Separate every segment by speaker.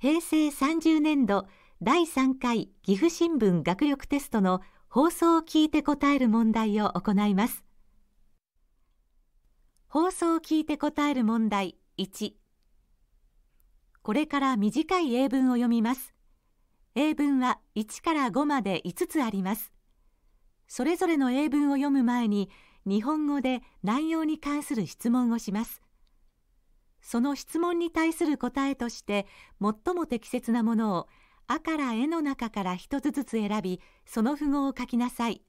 Speaker 1: 平成30年度第3回岐阜新聞学力テストの放送を聞いて答える問題を行います。放送を聞いて答える問題1これから短い英文を読みます。英文は1から5まで5つあります。それぞれの英文を読む前に日本語で内容に関する質問をします。その質問に対する答えとして最も適切なものをあから絵の中から一つずつ選びその符号を書きなさい。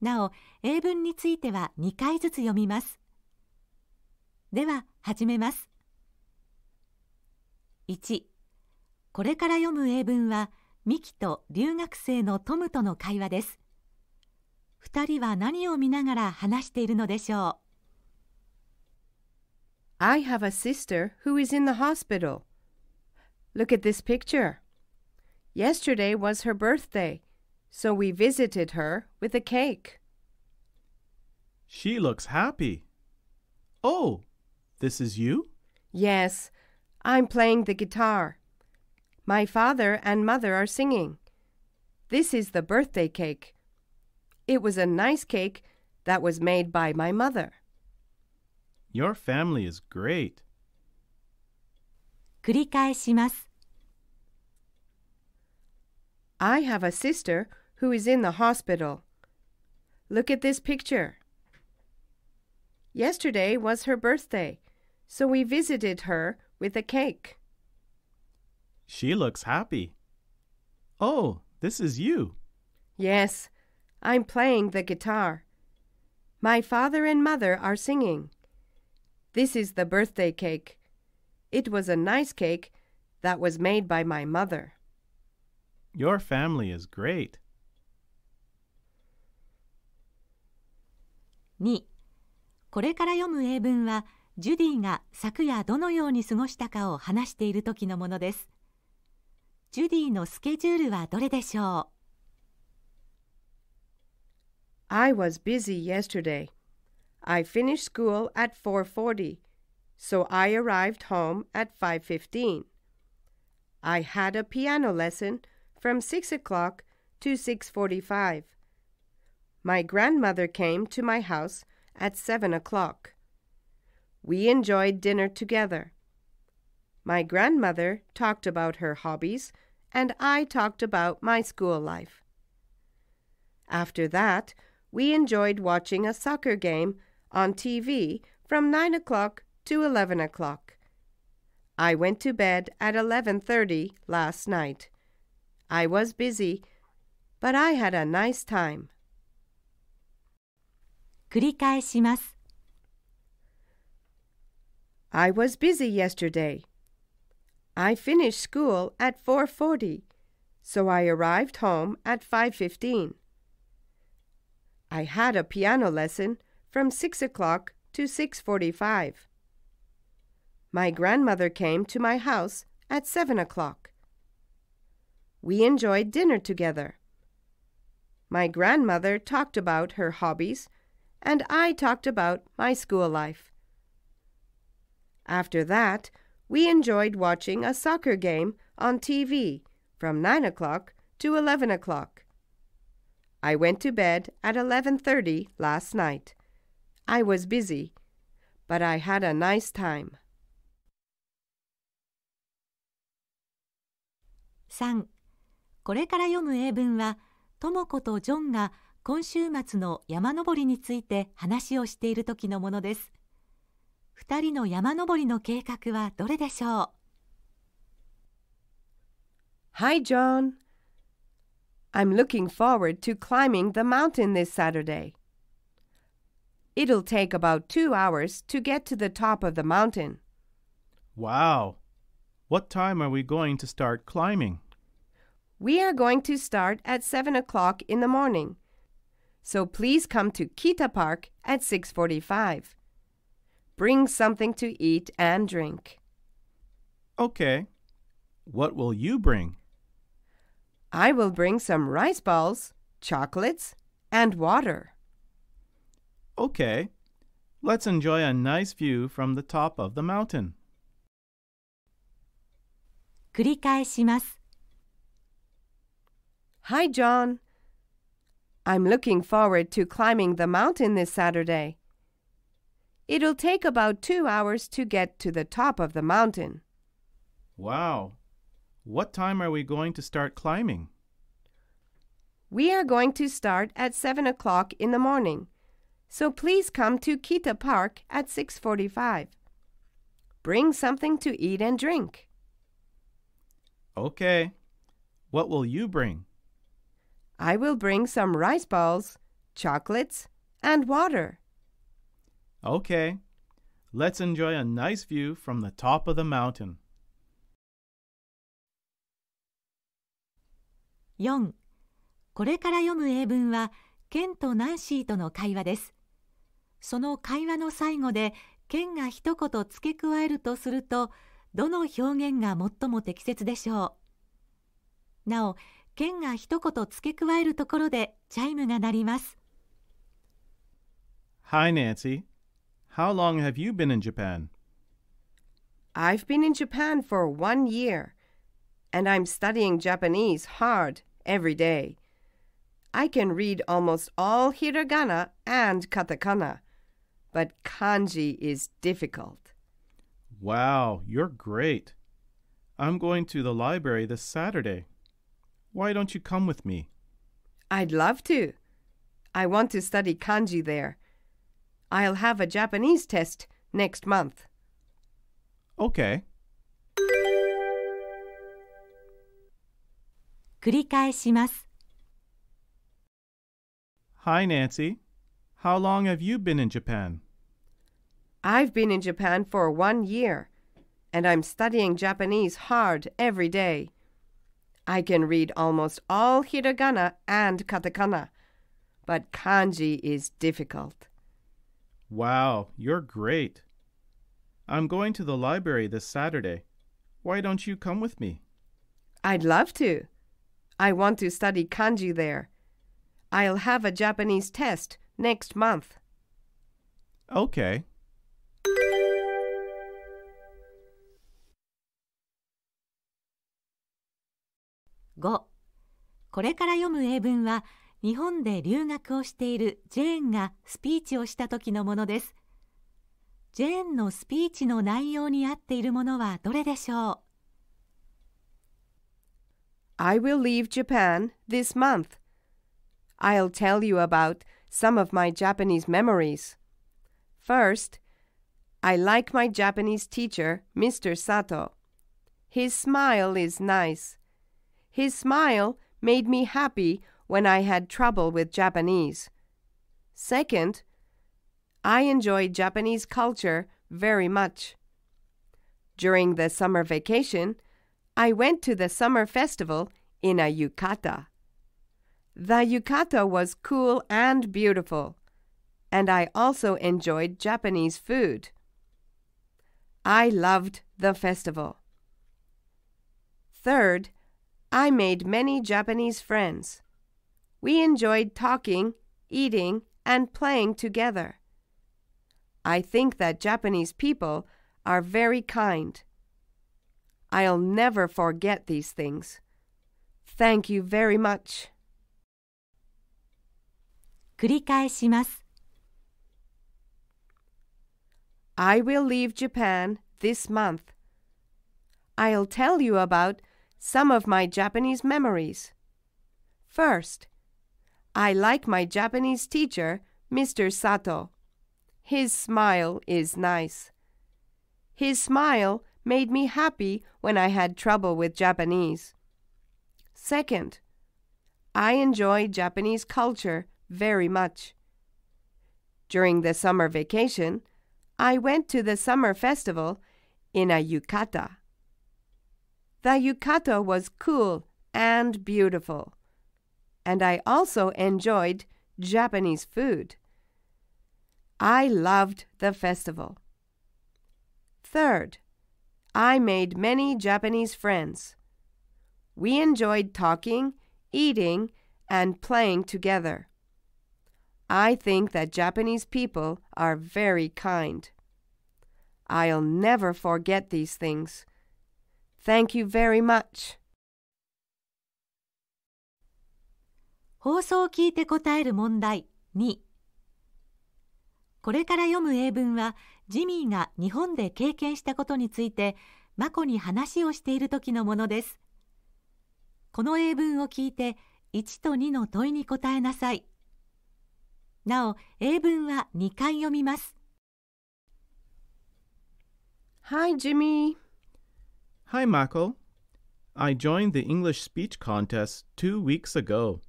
Speaker 1: なお英文については2回ずつ読みます。では始めます。1これから読む英文はミキと留学生のトムとの会話です。2人は何を見ながら話しているのでしょう。
Speaker 2: I have a sister who is in the hospital. Look at this picture. Yesterday was her birthday, so we visited her with a cake.
Speaker 3: She looks happy. Oh, this is you?
Speaker 2: Yes, I'm playing the guitar. My father and mother are singing. This is the birthday cake. It was a nice cake that was made by my mother.
Speaker 3: Your family is great.
Speaker 1: 繰り返します。
Speaker 2: I have a sister who is in the hospital. Look at this picture. Yesterday was her birthday, so we visited her with a cake.
Speaker 3: She looks happy. Oh, this is you.
Speaker 2: Yes, I'm playing the guitar. My father and mother are singing. This is the birthday cake. It was a nice cake that was made by my mother.
Speaker 3: Your family is great.
Speaker 1: 2. これから読む英文はジュディが昨夜どのように過ごしたかを話している時のものです。ジュディのスケジュールはどれでしょう
Speaker 2: I was busy yesterday. I finished school at 4:40, so I arrived home at 5:15. I had a piano lesson from 6 o'clock to 6:45. My grandmother came to my house at 7 o'clock. We enjoyed dinner together. My grandmother talked about her hobbies, and I talked about my school life. After that, we enjoyed watching a soccer game on TV from 9 o'clock to 11 o'clock. I went to bed at 11:30 last night. I was busy, but I had a nice time.
Speaker 1: 繰り返します。
Speaker 2: I was busy yesterday. I finished school at 4:40, so I arrived home at 5:15. I had a piano lesson from 6 o'clock to 6:45. My grandmother came to my house at 7 o'clock. We enjoyed dinner together. My grandmother talked about her hobbies, and I talked about my school life. After that, we enjoyed watching a soccer game on TV from 9 o'clock to 11 o'clock. I went to bed at 11:30 last night. I was busy, but I had a nice time.
Speaker 1: 3これから読む英文は、とも子とジョンが今週末の山登りについて話をしている時のものです。二人の山登りの計画はどれでしょう
Speaker 2: Hi, John. I'm looking forward to climbing the mountain this Saturday. It'll take about two hours to get to the top of the mountain.
Speaker 3: Wow! What time are we going to start climbing?
Speaker 2: We are going to start at 7 o'clock in the morning. So please come to Kita Park at 6:45. Bring something to eat and drink.
Speaker 3: Okay. What will you bring?
Speaker 2: I will bring some rice balls, chocolates, and water.
Speaker 3: Okay. Let's enjoy a nice view from the top of the mountain.
Speaker 1: 繰り返します。
Speaker 2: Hi, John. I'm looking forward to climbing the mountain this Saturday. It'll take about two hours to get to the top of the mountain.
Speaker 3: Wow. What time are we going to start climbing?
Speaker 2: We are going to start at 7 o'clock in the morning, so please come to Kita Park at 6.45. Bring something to eat and drink.
Speaker 3: Okay. What will you bring?
Speaker 2: I will bring some rice balls, chocolates, and water.
Speaker 3: Okay. Let's enjoy a nice view from the top of the mountain.
Speaker 1: 4. これから読む英文は、ケンとナンシーとの会話です。 その会話の最後で、ケンが一言付け加えるとすると、どの表現が最も適切でしょう。なお、ケンが一言付け加えるところでチャイムが鳴ります。
Speaker 3: Hi, Nancy. How long have you been in Japan?
Speaker 2: I've been in Japan for one year, and I'm studying Japanese hard every day. I can read almost all hiragana and katakana, but kanji is difficult.
Speaker 3: Wow, you're great. I'm going to the library this Saturday. Why don't you come with me?
Speaker 2: I'd love to. I want to study kanji there. I'll have a Japanese test next month.
Speaker 3: Okay.
Speaker 1: 繰り返します。
Speaker 3: Hi, Nancy. How long have you been in Japan?
Speaker 2: I've been in Japan for one year, and I'm studying Japanese hard every day. I can read almost all hiragana and katakana, but kanji is difficult.
Speaker 3: Wow, you're great. I'm going to the library this Saturday. Why don't you come with me?
Speaker 2: I'd love to. I want to study kanji there. I'll have a Japanese test next month.
Speaker 3: Okay.
Speaker 1: 5これから読む英文は日本で留学をしているジェーンがスピーチをした時のものです。ジェーンのスピーチの内容に合っているものはどれでしょう
Speaker 2: ？I will leave Japan this month. I'll tell you about some of my Japanese memories. First, I like my Japanese teacher, Mr. Sato. His smile is nice. His smile made me happy when I had trouble with Japanese. Second, I enjoy Japanese culture very much. During the summer vacation, I went to the summer festival in a yukata. The yukata was cool and beautiful, and I also enjoyed Japanese food. I loved the festival. Third, I made many Japanese friends. We enjoyed talking, eating, and playing together. I think that Japanese people are very kind. I'll never forget these things. Thank you very much.
Speaker 1: 繰り返します。
Speaker 2: I will leave Japan this month. I'll tell you about some of my Japanese memories. First, I like my Japanese teacher, Mr. Sato. His smile is nice. His smile made me happy when I had trouble with Japanese. Second, I enjoy Japanese culture very much. During the summer vacation, I went to the summer festival in a yukata. The yukata was cool and beautiful, and I also enjoyed Japanese food. I loved the festival. Third, I made many Japanese friends. We enjoyed talking, eating, and playing together. I think that Japanese people are very kind. I'll never forget these things. Thank you very much.
Speaker 1: 放送を聞いて答える問題2これから読む英文はジミーが日本で経験したことについてマコに話をしている時のものですこの英文を聞いて1と2の問いに答えなさいなお、英文は2回読みます。
Speaker 2: Hi, Jimmy.
Speaker 3: Hi, Mako. I joined the English speech contest two weeks ago,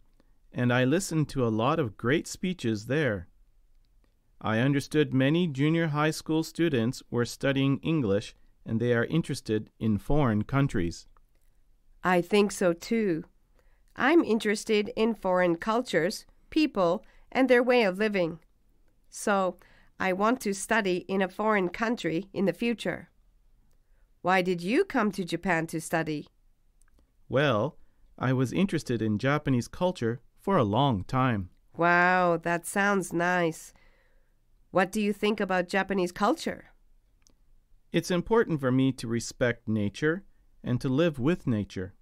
Speaker 3: and I listened to a lot of great speeches there. I understood many junior high school students were studying English and they are interested in foreign countries.
Speaker 2: I think so too. I'm interested in foreign cultures, people, and their way of living. So, I want to study in a foreign country in the future. Why did you come to Japan to study?
Speaker 3: Well, I was interested in Japanese culture for a long time.
Speaker 2: Wow, that sounds nice. What do you think about Japanese culture?
Speaker 3: It's important for me to respect nature and to live with nature.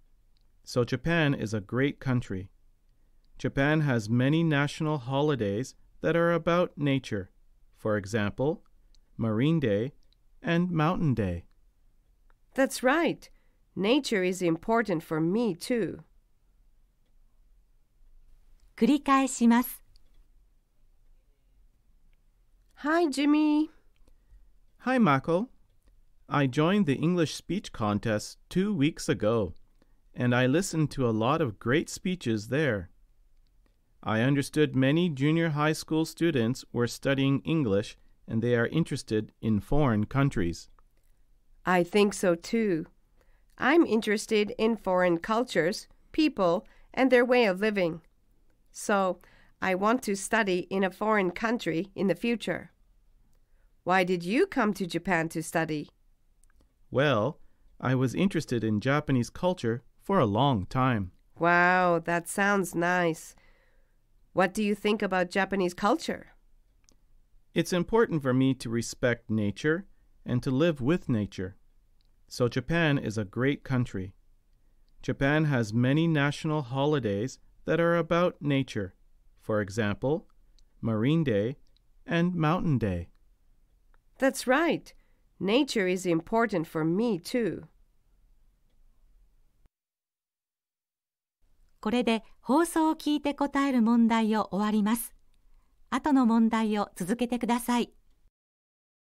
Speaker 3: So, Japan is a great country. Japan has many national holidays that are about nature. For example, Marine Day and Mountain Day.
Speaker 2: That's right. Nature is important for me too.
Speaker 1: 繰り返します
Speaker 2: Hi, Jimmy.
Speaker 3: Hi, Mako. I joined the English speech contest two weeks ago, and I listened to a lot of great speeches there. I understood many junior high school students were studying English and they are interested in foreign countries.
Speaker 2: I think so too. I'm interested in foreign cultures, people, and their way of living. So, I want to study in a foreign country in the future. Why did you come to Japan to study?
Speaker 3: Well, I was interested in Japanese culture for a long time.
Speaker 2: Wow, that sounds nice. What do you think about Japanese culture?
Speaker 3: It's important for me to respect nature and to live with nature. So, Japan is a great country. Japan has many national holidays that are about nature. For example, Marine Day and Mountain Day.
Speaker 2: That's right. Nature is important for me too.
Speaker 1: これで放送を聞いて答える問題を終わります。後の問題を続けてください。